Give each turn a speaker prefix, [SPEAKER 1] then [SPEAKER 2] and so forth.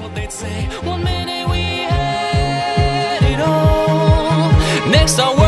[SPEAKER 1] what they'd say. One minute we had it all. Next, I